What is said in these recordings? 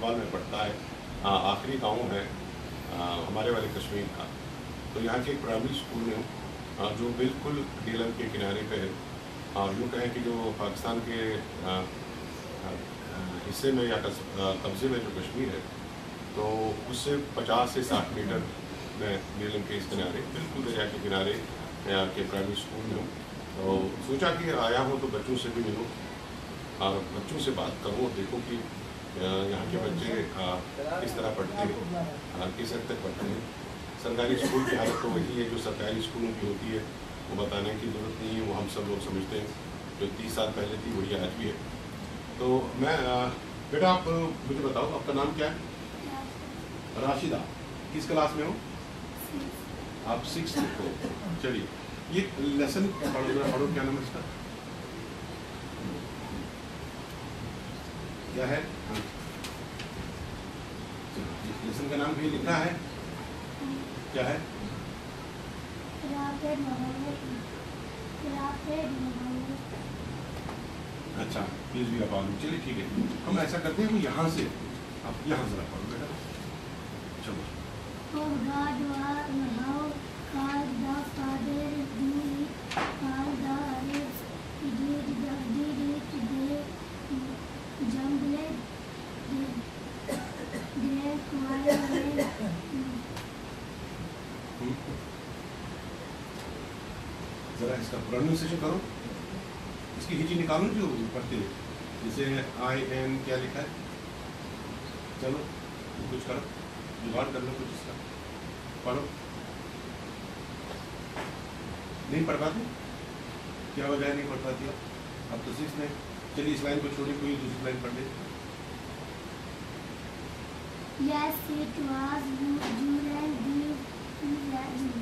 Football में पढ़ता है आखिरी गाँव है आ, हमारे वाले कश्मीर का। तो यहाँ के एक प्राइमरी स्कूल में जो बिल्कुल डीलम के किनारे पे है और यूँ कहें कि जो पाकिस्तान के हिस्से में या कब्ज़े में जो कश्मीर है तो उससे 50 से 60 मीटर में नीलम के इस किनारे बिल्कुल दरिया के किनारे के प्राइमरी स्कूल में हूँ। तो सोचा कि आया हूँ तो बच्चों से भी मिलूँ और बच्चों से बात करूँ देखूँ कि यहाँ के बच्चे किस तरह पढ़ते हैं किस हद तक पढ़ते हैं। सरकारी स्कूल की हालत तो वही है जो सरकारी स्कूलों की होती है वो बताने की ज़रूरत नहीं है वो हम सब लोग समझते हैं जो तीस साल पहले थी वही आज भी है। तो मैं बेटा आप मुझे बताओ आपका नाम क्या है? राशिदा। किस क्लास में हो? आप सिक्स को चलिए ये लेसन पढ़ो पढ़ो क्या नाम है इसका? क्या है। लेसन का नाम भी लिखा है। क्या है? अच्छा प्लीज़ भी आप आलू चलिए ठीक है। हम ऐसा करते हैं यहाँ से आप यहाँ जरा पढ़ो बेटा। चलो। Oh God, how called the Father be called the Arabs did the did it they quarreled जरा इसका प्रोनाउंसिएशन करो। इसकी हिची निकालो जो पढ़ते हुए। जैसे आई एन क्या लिखा है? चलो, कुछ करो। जुगाड़ कर लो कुछ इसका। पढ़ो। नहीं पढ़ पाते? क्या वजह नहीं पढ़ पाती अब तो सिक्स में चलिए इस लाइन को छोड़िए कोई दूसरी लाइन पढ़ ले Yes, it was during these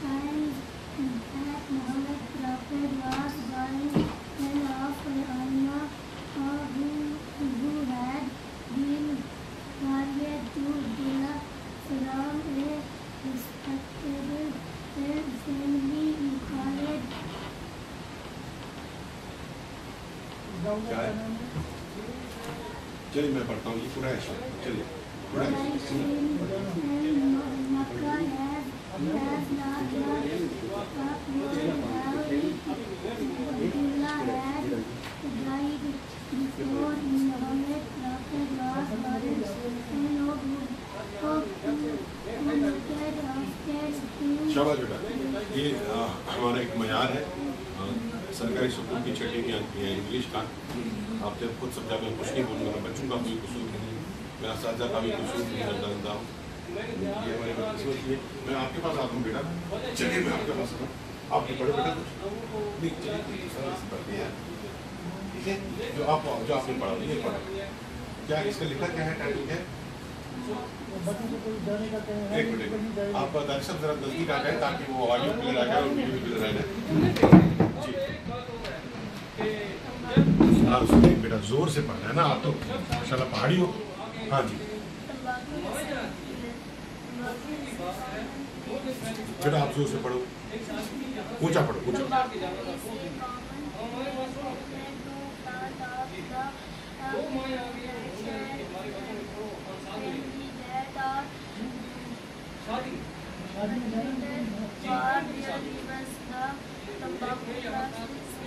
times that Muhammad Prophet was going in of Allah चलिए मैं पढ़ता हूँ ये पूरा ऐसा चलिए शाबाश बेटा ये हमारा एक मैार है। सरकारी स्कूल की छठी की आती है इंग्लिश का। आपसे खुद समझा मैं कुछ नहीं बोलूँगा, मैं बच्चों का कोई कसूर नहीं मेरा साझा का भी कसूर नहीं मैं जानता हूँ। ये हमारी मैं आपके पास आता हूँ बेटा। चलिए, मैं आपके पास आता हूँ। आप भी बेटा कुछ नहीं, चलिए ठीक है? जो आप जो आपने पढ़ा ये पढ़ा क्या इसका लिखा क्या है? टाइटल क्या है? एक मिनट आप दर्शक जरा नज़दीक आ जाए ताकि वो ऑडियो क्लियर आ जाए और वीडियो क्लियर आ जाए। जी। सुनिए, बेटा, ज़ोर से पढ़ना है ना आप तो। माशाल्लाह, पहाड़ी हो। हाँ जी। बेटा, आप ज़ोर से पढ़ो। ऊँचा पढ़ो, ऊँचा।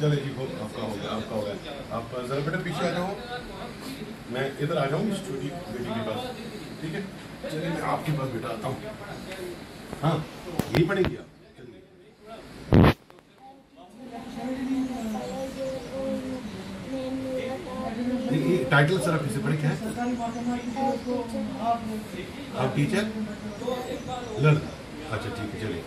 चले जी बहुत आपका हो गया आपका हो गया आप जरा बेटा पीछे आ जाओ। मैं इधर आ जाऊँ इस छोटी बेटी के पास? ठीक है? चलिए, मैं आपके पास बेटा आता हूँ। हाँ यही पढ़ेगी आप। टाइटल सर आप इसे पढ़े क्या है? आप टीचर लड़का। अच्छा ठीक है, चलिए।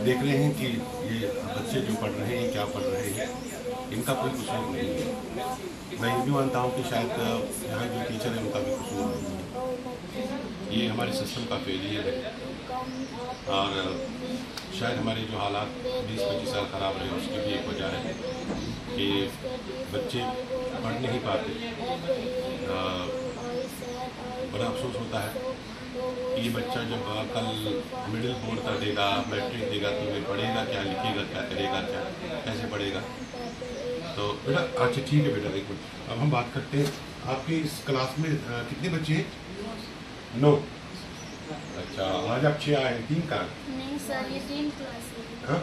देख रहे हैं कि ये बच्चे जो पढ़ रहे हैं क्या पढ़ रहे हैं इनका कोई कसूर नहीं है। मैं ये भी मानता हूँ कि शायद यहाँ जो टीचर है, उनका भी कसूर नहीं है। ये हमारे सिस्टम का फेलियर है। और शायद हमारे जो हालात बीस पच्चीस साल ख़राब रहे, उसकी भी एक वजह है कि बच्चे पढ़ नहीं पाते। बड़ा अफसोस होता है कि ये बच्चा जब कल मिडिल बोर्ड का देगा मैट्रिक देगा तो वे पढ़ेगा क्या, लिखेगा क्या, करेगा क्या, कैसे पढ़ेगा? तो बेटा अच्छा ठीक है बेटा एक मिनट। अब हम बात करते हैं आपकी इस क्लास में आ, कितने बच्चे हैं? नौ। अच्छा आज आप छः आए हैं तीन का नहीं सर ये तीन क्लास हाँ?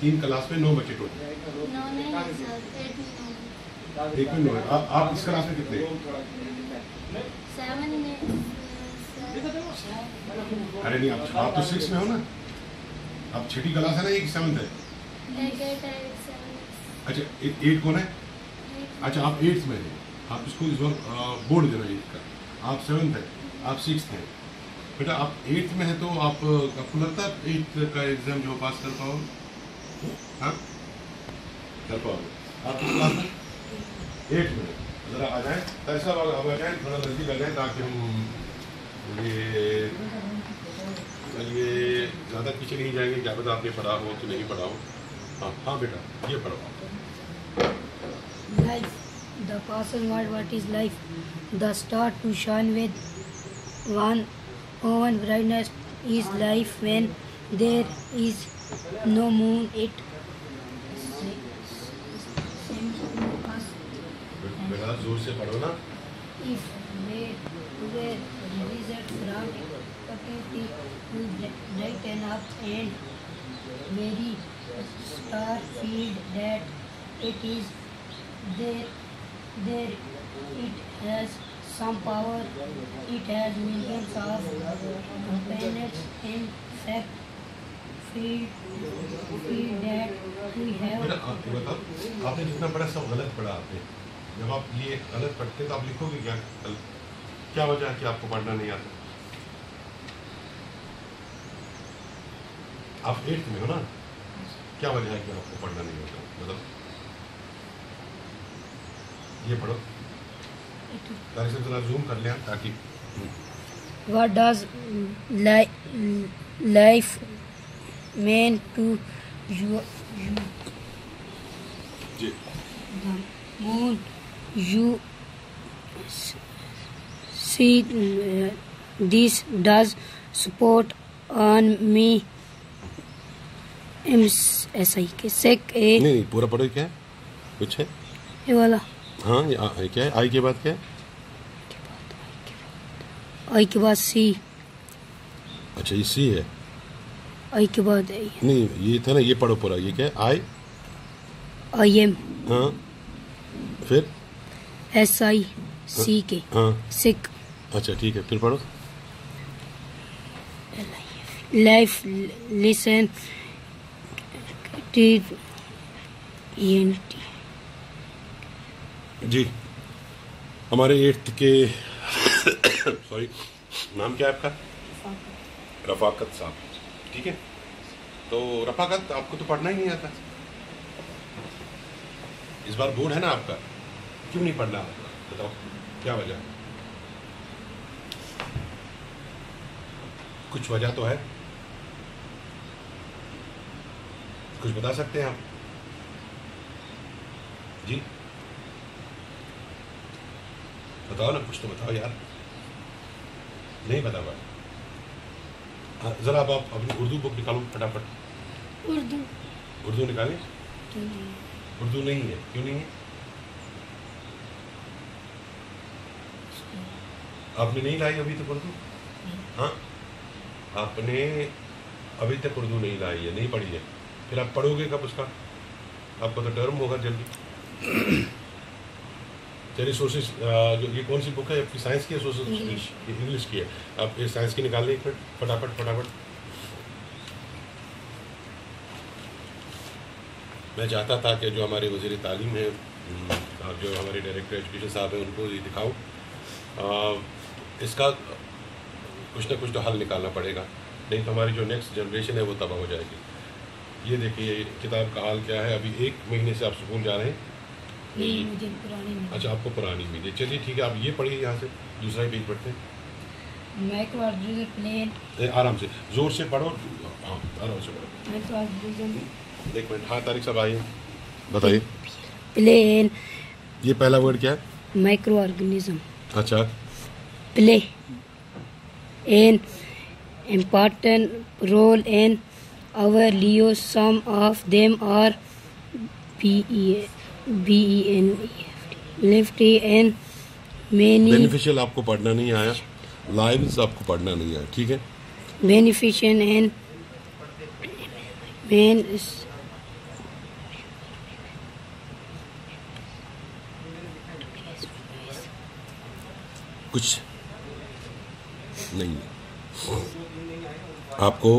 तीन क्लास में। नौ बच्चे टोटल एक में नौ है। आप इस क्लास में कितने सेवन में अरे नहीं आप आप तो सिक्स में हो ना। आप छठी क्लास है ना एक सेवन्थ है। अच्छा एट कौन है? अच्छा आप एट्थ में हैं। आप इसको इस बार बोर्ड देना एट्थ का आप सेवन्थ है, आप सिक्स हैं। बेटा, आप एट्थ में है तो आप, आपको लगता है एट्थ का एग्ज़ाम जो पास कर पाओ हाँ? कर पाओगे। आप किस क्लास में? एट्थ में। ज़रा आ जाएँ। तैसा अब आ जाए, थोड़ा नज़दीक आ जाए ताकि हम ये ये ज़्यादा पीछे नहीं जाएँगे क्या पता आपने पढ़ा हो कि नहीं पढ़ा हो। हाँ हाँ बेटा ये पढ़ो Life. The person what what is life? The star to shine with one own brightness is life when there is no moon. It बेटा जोर से पढ़ो ना if we were result from capacity to brighten up and very star field that it is there there it has some power it has millions of planets in fact field field that we have आपने जितना पढ़ा सब गलत पढ़ा आपने जब आप ये गलत पढ़ते तो आप लिखोगे क्या क्या वजह है कि आपको पढ़ना नहीं आता आप एट्थ में हो ना क्या वजह है कि आपको पढ़ना नहीं होता मतलब ये पढ़ो ताकि से थोड़ा जूम कर लिया ताकि What does li- life mean to you? you the moon you see uh, this does support on me M S I K सेक ए। नहीं नहीं पूरा पढ़ो क्या है? कुछ है? ये वाला। हाँ ये आ- क्या है? आई के बाद क्या है? आई के बाद सी। अच्छा ये सी है। आई के बाद ए। नहीं ये था ना ये पढ़ो पूरा ये क्या है? आई। I am. हाँ। फिर? एस आई सी के। हाँ। सिक। अच्छा ठीक है फिर पढ़ो। Life listen. T N T G हमारे एट्थ के सॉरी नाम क्या है आपका? रफाकत। साहब। ठीक है? तो रफाकत आपको तो पढ़ना ही नहीं आता। इस बार बोर्ड है ना आपका? क्यों नहीं पढ़ना? आपका बताओ क्या वजह? है कुछ वजह तो है। कुछ बता सकते हैं आप? जी? बताओ ना कुछ तो बताओ यार। नहीं बता पा हाँ, जरा अब आप अपनी उर्दू बुक निकालो फटाफट। उर्दू। उर्दू निकालें? उर्दू नहीं है। क्यों नहीं है? आपने नहीं लाई अभी तक उर्दू? हाँ? आपने अभी तक उर्दू नहीं लाई है नहीं पढ़ी है। फिर आप पढ़ोगे कब उसका? आपका तो टर्म होगा जल्दी। चलिए सोर्सेस जो ये कौन सी बुक है? आपकी साइंस की है English. इंग्लिश की है। आप ये साइंस की निकाल लें एक मिनट। फटाफट फटाफट। मैं चाहता था कि जो हमारे वज़ीर तालीम हैं हम्म, और जो हमारे डायरेक्टर एजुकेशन साहब हैं उनको ये दिखाऊँ। इसका कुछ ना कुछ तो हल निकालना पड़ेगा। नहीं तो हमारी जो नेक्स्ट जनरेशन है वो तबाह हो जाएगी। ये देखिए ये किताब का हाल क्या है? अभी एक महीने से आप स्कूल जा रहे हैं? नहीं मुझे पुरानी मिली अच्छा आपको पुरानी मिली। चलिए ठीक है आप ये पढ़िए यहाँ से दूसरा ही। पेज पढ़ते हैं प्लेन। आराम से। ज़ोर से पढ़ो। हाँ आराम से पढ़ो। एक मिनट हाँ तारिक साहब आइए। बताइए। प्लेन। ये पहला वर्ड क्या है? माइक्रो ऑर्गेनिज्म अच्छा। play an important role in our lives. Some of them are B E B E N lefty and many beneficial आपको पढ़ना नहीं आया लाइव्स आपको पढ़ना नहीं आया ठीक है beneficent and man कुछ नहीं आपको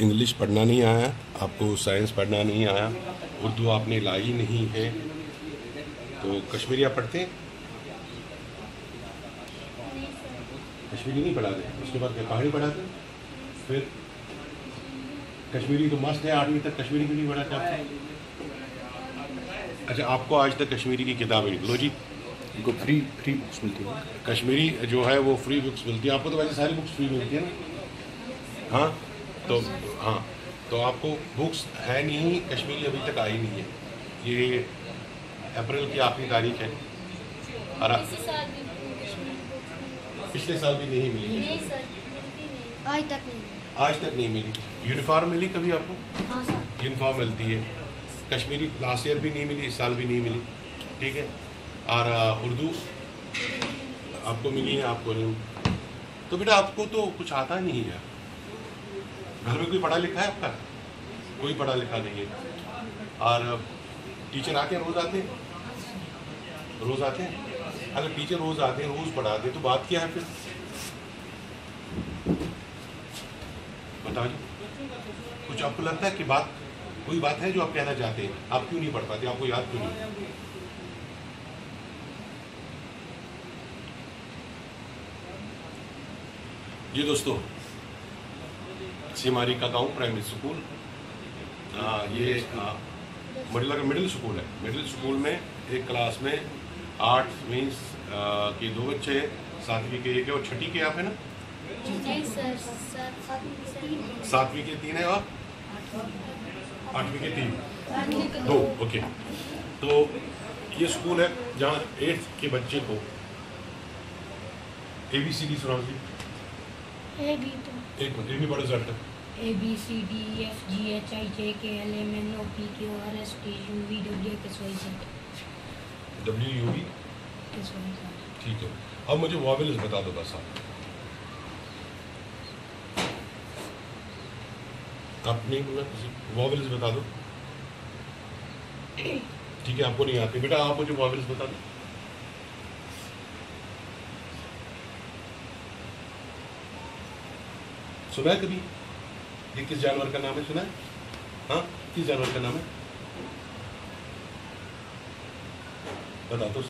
इंग्लिश पढ़ना नहीं आया आपको साइंस पढ़ना नहीं आया उर्दू आपने लाई नहीं है तो कश्मीरी आप पढ़ते हैं? कश्मीरी नहीं पढ़ाते उसके बाद पहाड़ी पढ़ाते फिर कश्मीरी तो मस्त है आठवीं तक कश्मीरी क्यों नहीं पढ़ाते आपको अच्छा आपको आज तक कश्मीरी की किताबें लो जी। इनको फ्री फ्री बुक्स मिलती है। कश्मीरी जो है वो फ्री बुक्स मिलती है आपको तो वैसे सारी बुक्स फ्री मिलती है ना? हाँ? तो हाँ तो आपको बुक्स है नहीं कश्मीरी अभी तक आई नहीं है। ये अप्रैल की आखिरी तारीख है। और पिछले साल भी नहीं मिली नहीं सर आज तक नहीं आज तक नहीं मिली। यूनिफॉर्म मिली कभी आपको? हाँ यूनिफॉर्म मिलती है। कश्मीरी लास्ट ईयर भी नहीं मिली इस साल भी नहीं मिली। ठीक है? और उर्दू आपको मिली है आपको नहीं। तो बेटा आपको तो कुछ आता नहीं है। घर में कोई पढ़ा लिखा है आपका? कोई पढ़ा लिखा नहीं है। और टीचर आते हैं, रोज आते हैं? रोज आते हैं? अगर टीचर रोज आते हैं, रोज पढ़ाते हैं तो बात क्या है फिर? बताओ जी कुछ आपको लगता है कि बात, कोई बात है जो आप कहना चाहते हैं? आप क्यों नहीं पढ़ पाते? आपको याद क्यों नहीं जी दोस्तों सिमारी का गाँव प्राइमरी स्कूल ये मिडिल मिडिल स्कूल है। मिडिल स्कूल में एक क्लास में आठ मीन्स के दो बच्चे हैं सातवीं के एक है और छठी के आप है ना? सातवीं के तीन है और आठवीं के तीन। दो ओके तो ये स्कूल है जहाँ एट्थ के बच्चे को ए बी सी डी सुनाओ जी। ए बी तो। एक मिनट ये भी बड़ा रिज़ल्ट है। B C D E F G H I J K L M N O P Q R S T U V W X Y Z W U B X Y Z ठीक है। अब मुझे vowels बता दो बस आप। आप नहीं बोला किसी वॉवेल्स बता दो। ठीक है आपको नहीं आती। बेटा आप मुझे वॉवेल्स बता दो। सुना है कभी? ये किस जानवर का नाम है सुना है? हाँ किस जानवर का नाम है? बता दो।